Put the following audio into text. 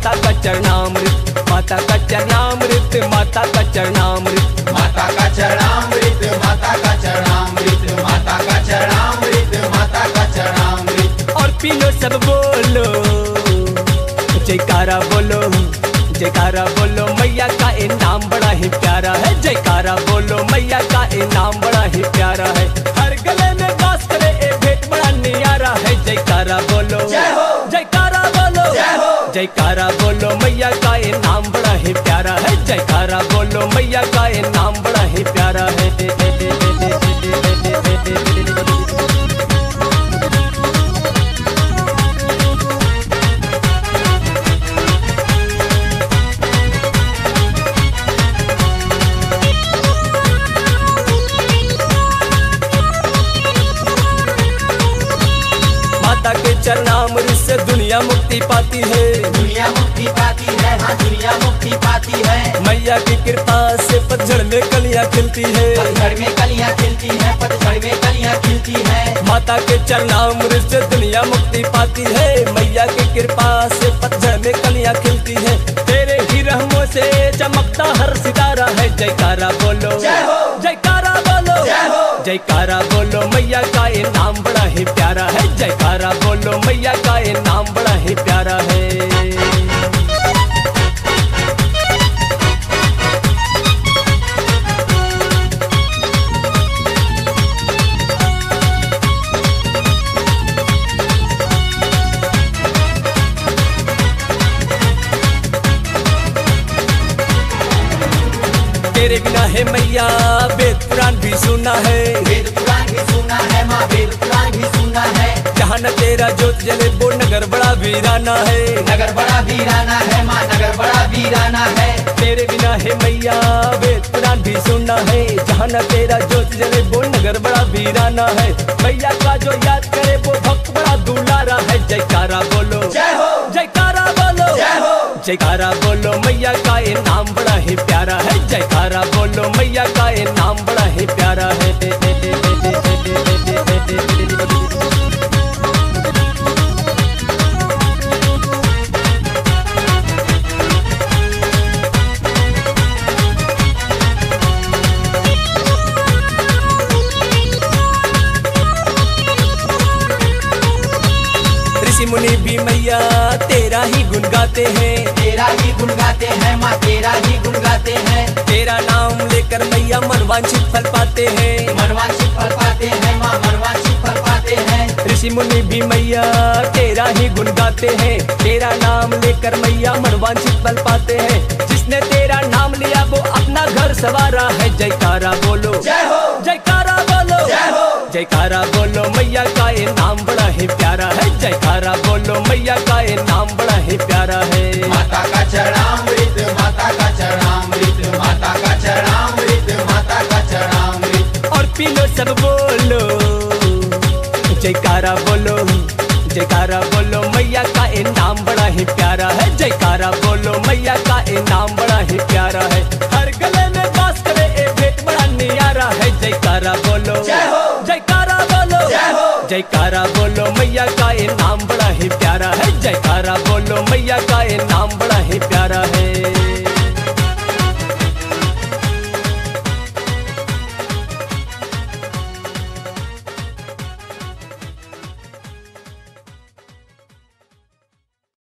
माता का चरणामृत माता का चरणामृत माता का चरणामृत माता का चरणामृत माता का चरणामृत माता का चरणामृत और पी लो सब बोलो जयकारा बोलो जयकारा बोलो मैया का इनाम बड़ा ही प्यारा है। जयकारा बोलो मैया का इनाम बड़ा ही प्यारा है। हर गले में जयकारा बोलो, मैया का ये नाम बड़ा ही प्यारा है। जयकारा बोलो, मैया का ये नाम बड़ा ही प्यारा है। दुनिया मुक्ति पाती है। दुनिया मुक्ति पाती है हाँ दुनिया मुक्ति पाती है। मैया की कृपा से पतझड़ में कलियाँ खिलती है। पतझड़ में कलियाँ खिलती है पतझड़ में कलियाँ खिलती है। माता के चरणामृत से दुनिया मुक्ति पाती है। मैया की कृपा से पतझड़ में कलियाँ खिलती है। तेरे ही रहमों से चमकता हर सितारा है। जयकारा बोलो। जय हो। जयकारा। जयकारा बोलो मैया का ये नाम बड़ा ही प्यारा है। जयकारा बोलो मैया का ये नाम बड़ा ही प्यारा है। तेरे बिना है मैया वेद पुराण भी सुना है। वेद पुराण भी सुना है माँ वेद पुराण भी सुना है। जहाँ न तेरा जोत जले वो नगर बड़ा वीराना है। नगर बड़ा वीराना है माँ नगर बड़ा वीराना है। तेरे बिना है मैया वेद पुराण भी सुना है। जहाँ न तेरा जोत जले वो नगर बड़ा वीराना है। मैया का जो याद करे वो भक्त बड़ा दुलारा है। जयकारा बोलो। जय हो। जयकारा बोलो। जय हो। जयकारा बोलो मैया का जयकारा बोलो मैया का ये नाम बड़ा ही प्यारा है। मुनि भी मैया तेरा ही गुण गाते हैं। तेरा ही गुण गाते हैं माँ तेरा ही गुण गाते हैं। तेरा नाम लेकर मैया मनवांछित फल पाते हैं। मनवांछित फल पाते हैं माँ मनवांछित फल पाते हैं। ऋषि मुनि भी मैया तेरा ही गुण गाते हैं। तेरा नाम लेकर मैया मनवांछित फल पाते हैं। जिसने तेरा नाम लिया वो अपना घर सवारा है। जयकारा बोलो। जय हो। जयकारा बोलो मैया का ये नाम बड़ा ही प्यारा है। जयकारा बोलो मैया का ये नाम बड़ा ही प्यारा है। माता का चरणामृत माता का चरणामृत माता का चरणामृत माता का चरणामृत। और पी लो सब बोलो जयकारा बोलो जयकारा बोलो मैया का ये नाम बड़ा ही प्यारा है। जयकारा बोलो मैया का ये नाम बड़ा ही प्यारा है। हर गले में बास जयकारा बोलो मैया का ये नाम बड़ा ही प्यारा है। जयकारा बोलो मैया का ये है